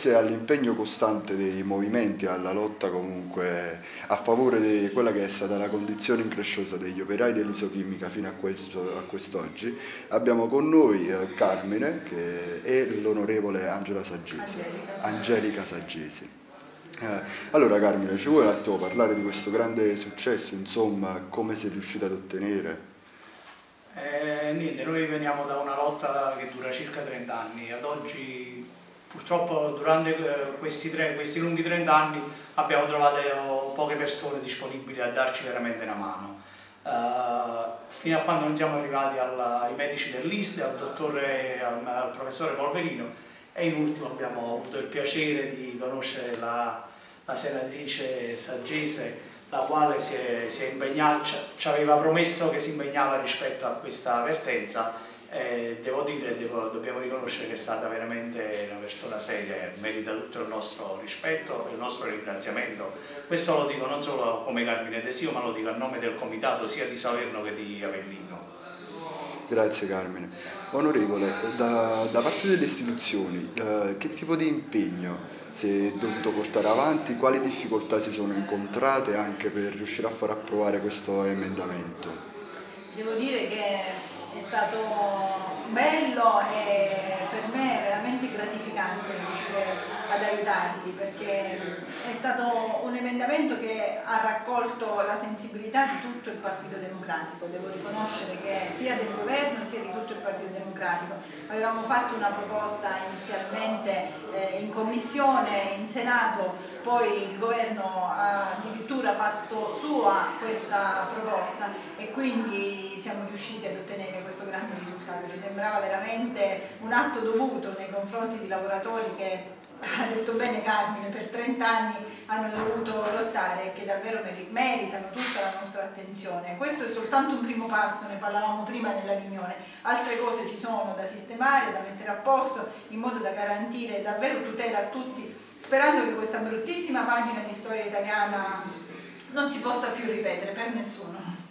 grazie all'impegno costante dei movimenti, alla lotta comunque a favore di quella che è stata la condizione incresciosa degli operai dell'isochimica fino a, questo, a quest'oggi, abbiamo con noi eh, Carmine che, e l'onorevole Angela Saggesi, Angelica, Angelica Saggesi. Eh, allora Carmine, ci vuoi un attimo parlare di questo grande successo, insomma, come sei riuscita ad ottenere? Eh, niente, noi veniamo da una lotta che dura circa 30 anni, ad oggi purtroppo durante eh, questi, tre, questi lunghi 30 anni abbiamo trovato poche persone disponibili a darci veramente una mano. Uh, fino a quando non siamo arrivati alla, ai medici dell'Iste, al dottore, al, al, professore Polverino e in ultimo abbiamo avuto il piacere di conoscere la, la senatrice Saggese la quale si, è, si è impegnata, ci aveva promesso che si impegnava rispetto a questa vertenza e devo dire, devo, dobbiamo riconoscere che è stata veramente una persona seria merita tutto il nostro rispetto e il nostro ringraziamento. Questo lo dico non solo come Carmine Desio, ma lo dico a nome del comitato sia di Salerno che di Avellino. Grazie Carmine. Onorevole, da, da parte delle istituzioni, eh, che tipo di impegno si è dovuto portare avanti, quali difficoltà si sono incontrate anche per riuscire a far approvare questo emendamento? Devo dire che è stato bello e per me veramente gratificante riuscire ad aiutarli perché stato un emendamento che ha raccolto la sensibilità di tutto il Partito Democratico, devo riconoscere che sia del governo sia di tutto il Partito Democratico. Avevamo fatto una proposta inizialmente eh, in commissione, in Senato, poi il governo ha addirittura fatto sua questa proposta e quindi siamo riusciti ad ottenere questo grande risultato. Ci sembrava veramente un atto dovuto nei confronti di lavoratori che ha detto bene Carmine, per 30 anni hanno dovuto lottare e che davvero meritano tutta la nostra attenzione. Questo è soltanto un primo passo, ne parlavamo prima nella riunione, altre cose ci sono da sistemare, da mettere a posto in modo da garantire davvero tutela a tutti, sperando che questa bruttissima pagina di storia italiana non si possa più ripetere per nessuno.